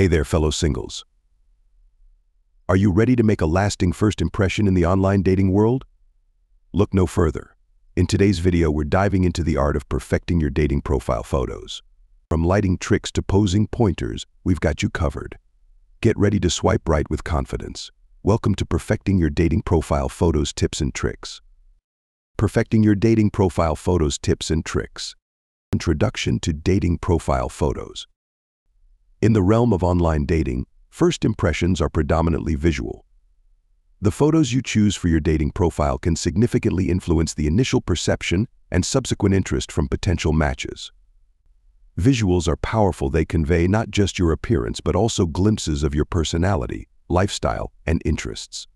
Hey there, fellow singles. Are you ready to make a lasting first impression in the online dating world? Look no further. In today's video, we're diving into the art of perfecting your dating profile photos. From lighting tricks to posing pointers, we've got you covered. Get ready to swipe right with confidence. Welcome to Perfecting Your Dating Profile Photos Tips and Tricks. Perfecting Your Dating Profile Photos Tips and Tricks. Introduction to Dating Profile Photos. In the realm of online dating, first impressions are predominantly visual. The photos you choose for your dating profile can significantly influence the initial perception and subsequent interest from potential matches. Visuals are powerful. They convey not just your appearance, but also glimpses of your personality, lifestyle, and interests.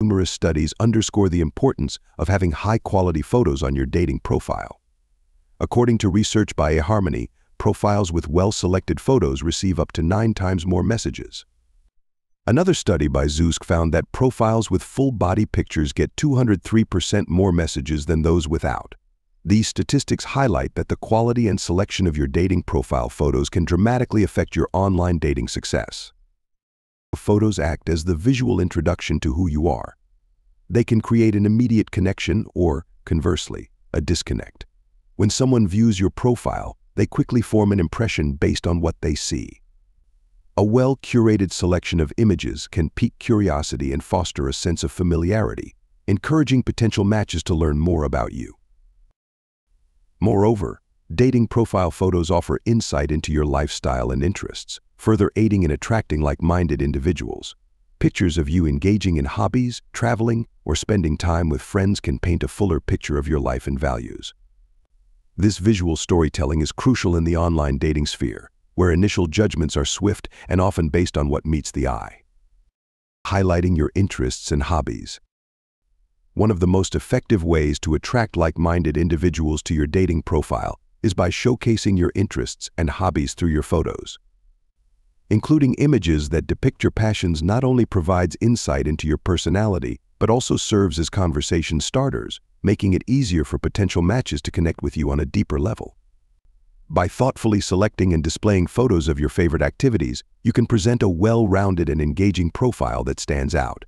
Numerous studies underscore the importance of having high-quality photos on your dating profile. According to research by eHarmony, profiles with well-selected photos receive up to nine times more messages. Another study by Zoosk found that profiles with full-body pictures get 203% more messages than those without. These statistics highlight that the quality and selection of your dating profile photos can dramatically affect your online dating success. Photos act as the visual introduction to who you are. They can create an immediate connection or, conversely, a disconnect. When someone views your profile, they quickly form an impression based on what they see. A well-curated selection of images can pique curiosity and foster a sense of familiarity, encouraging potential matches to learn more about you. Moreover, dating profile photos offer insight into your lifestyle and interests, further aiding in attracting like-minded individuals. Pictures of you engaging in hobbies, traveling, or spending time with friends can paint a fuller picture of your life and values. This visual storytelling is crucial in the online dating sphere, where initial judgments are swift and often based on what meets the eye. Highlighting your interests and hobbies. One of the most effective ways to attract like-minded individuals to your dating profile is by showcasing your interests and hobbies through your photos. Including images that depict your passions not only provides insight into your personality, but also serves as conversation starters, making it easier for potential matches to connect with you on a deeper level. By thoughtfully selecting and displaying photos of your favorite activities, you can present a well-rounded and engaging profile that stands out.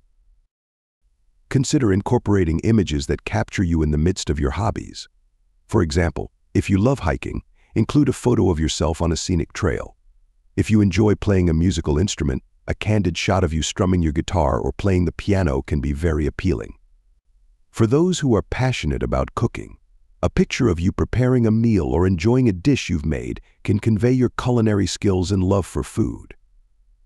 Consider incorporating images that capture you in the midst of your hobbies. For example, if you love hiking, include a photo of yourself on a scenic trail. If you enjoy playing a musical instrument, a candid shot of you strumming your guitar or playing the piano can be very appealing. For those who are passionate about cooking, a picture of you preparing a meal or enjoying a dish you've made can convey your culinary skills and love for food.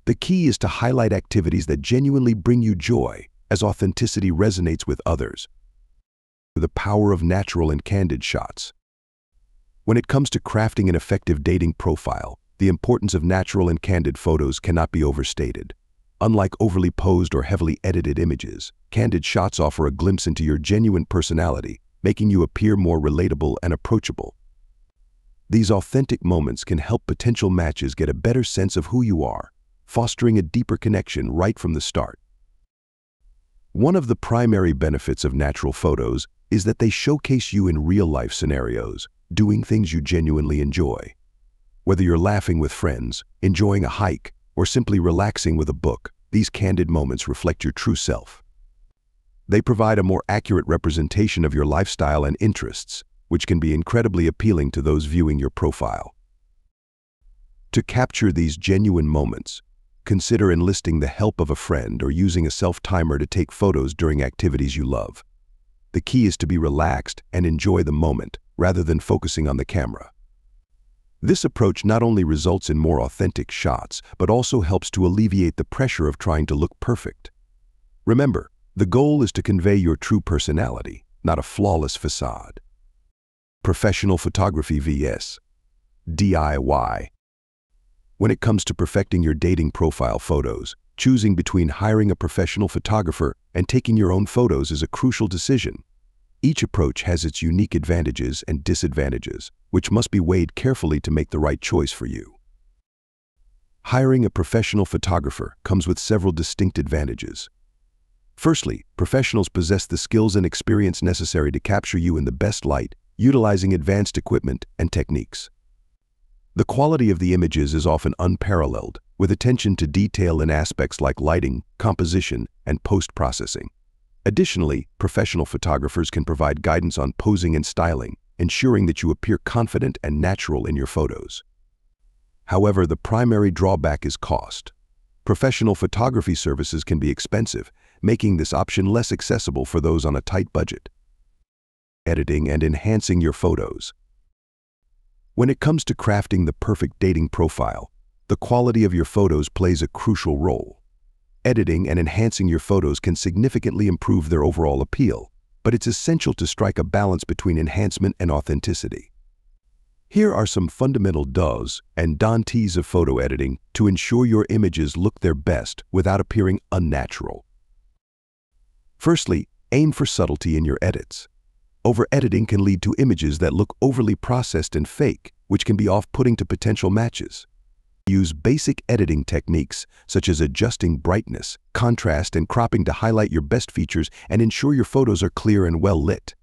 The key is to highlight activities that genuinely bring you joy, as authenticity resonates with others. The power of natural and candid shots. When it comes to crafting an effective dating profile, the importance of natural and candid photos cannot be overstated. Unlike overly posed or heavily edited images, candid shots offer a glimpse into your genuine personality, making you appear more relatable and approachable. These authentic moments can help potential matches get a better sense of who you are, fostering a deeper connection right from the start. One of the primary benefits of natural photos is that they showcase you in real-life scenarios, doing things you genuinely enjoy. Whether you're laughing with friends, enjoying a hike, or simply relaxing with a book, these candid moments reflect your true self. They provide a more accurate representation of your lifestyle and interests, which can be incredibly appealing to those viewing your profile. To capture these genuine moments, consider enlisting the help of a friend or using a self-timer to take photos during activities you love. The key is to be relaxed and enjoy the moment, rather than focusing on the camera. This approach not only results in more authentic shots, but also helps to alleviate the pressure of trying to look perfect. Remember, the goal is to convey your true personality, not a flawless facade. Professional Photography vs. DIY When it comes to perfecting your dating profile photos, choosing between hiring a professional photographer and taking your own photos is a crucial decision. Each approach has its unique advantages and disadvantages, which must be weighed carefully to make the right choice for you. Hiring a professional photographer comes with several distinct advantages. Firstly, professionals possess the skills and experience necessary to capture you in the best light, utilizing advanced equipment and techniques. The quality of the images is often unparalleled, with attention to detail in aspects like lighting, composition, and post-processing. Additionally, professional photographers can provide guidance on posing and styling, ensuring that you appear confident and natural in your photos. However, the primary drawback is cost. Professional photography services can be expensive, making this option less accessible for those on a tight budget. Editing and enhancing your photos. When it comes to crafting the perfect dating profile, the quality of your photos plays a crucial role. Editing and enhancing your photos can significantly improve their overall appeal, but it's essential to strike a balance between enhancement and authenticity. Here are some fundamental does and don'ts of photo editing to ensure your images look their best without appearing unnatural. Firstly, aim for subtlety in your edits. Over-editing can lead to images that look overly processed and fake, which can be off-putting to potential matches. Use basic editing techniques such as adjusting brightness, contrast, and cropping to highlight your best features and ensure your photos are clear and well lit.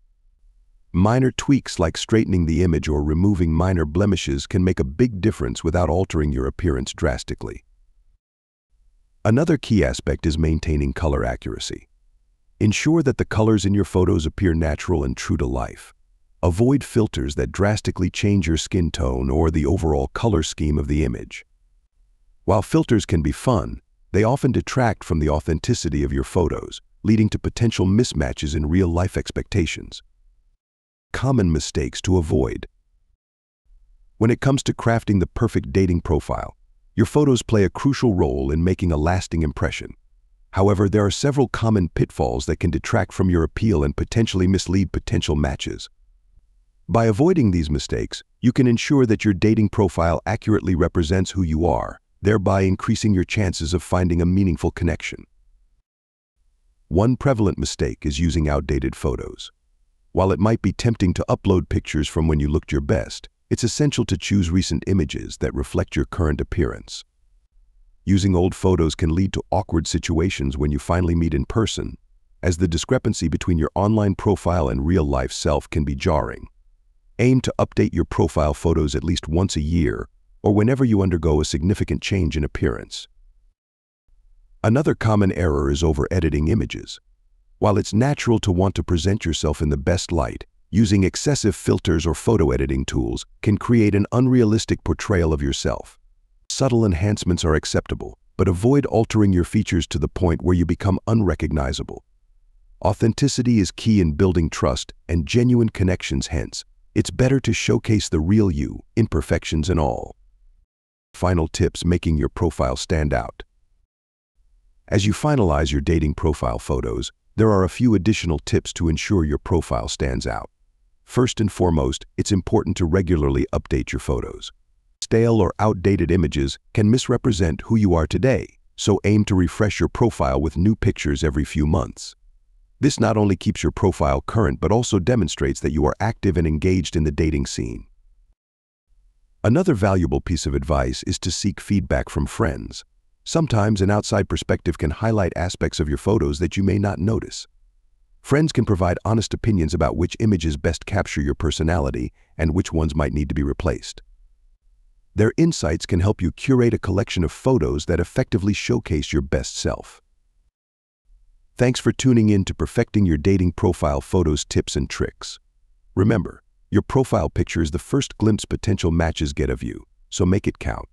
Minor tweaks like straightening the image or removing minor blemishes can make a big difference without altering your appearance drastically. Another key aspect is maintaining color accuracy. Ensure that the colors in your photos appear natural and true to life. Avoid filters that drastically change your skin tone or the overall color scheme of the image. While filters can be fun, they often detract from the authenticity of your photos, leading to potential mismatches in real-life expectations. Common mistakes to avoid. When it comes to crafting the perfect dating profile, your photos play a crucial role in making a lasting impression. However, there are several common pitfalls that can detract from your appeal and potentially mislead potential matches. By avoiding these mistakes, you can ensure that your dating profile accurately represents who you are, thereby increasing your chances of finding a meaningful connection. One prevalent mistake is using outdated photos. While it might be tempting to upload pictures from when you looked your best, it's essential to choose recent images that reflect your current appearance. Using old photos can lead to awkward situations when you finally meet in person, as the discrepancy between your online profile and real-life self can be jarring. Aim to update your profile photos at least once a year or whenever you undergo a significant change in appearance. Another common error is over-editing images. While it's natural to want to present yourself in the best light, using excessive filters or photo editing tools can create an unrealistic portrayal of yourself. Subtle enhancements are acceptable, but avoid altering your features to the point where you become unrecognizable. Authenticity is key in building trust and genuine connections hence, it's better to showcase the real you, imperfections and all. Final tips making your profile stand out. As you finalize your dating profile photos, there are a few additional tips to ensure your profile stands out. First and foremost, it's important to regularly update your photos. Stale or outdated images can misrepresent who you are today, so aim to refresh your profile with new pictures every few months. This not only keeps your profile current but also demonstrates that you are active and engaged in the dating scene. Another valuable piece of advice is to seek feedback from friends. Sometimes an outside perspective can highlight aspects of your photos that you may not notice. Friends can provide honest opinions about which images best capture your personality and which ones might need to be replaced. Their insights can help you curate a collection of photos that effectively showcase your best self. Thanks for tuning in to Perfecting Your Dating Profile Photos Tips and Tricks. Remember, your profile picture is the first glimpse potential matches get of you, so make it count.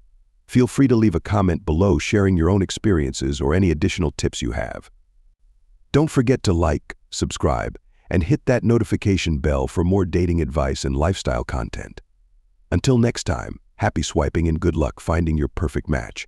Feel free to leave a comment below sharing your own experiences or any additional tips you have. Don't forget to like, subscribe, and hit that notification bell for more dating advice and lifestyle content. Until next time, happy swiping and good luck finding your perfect match.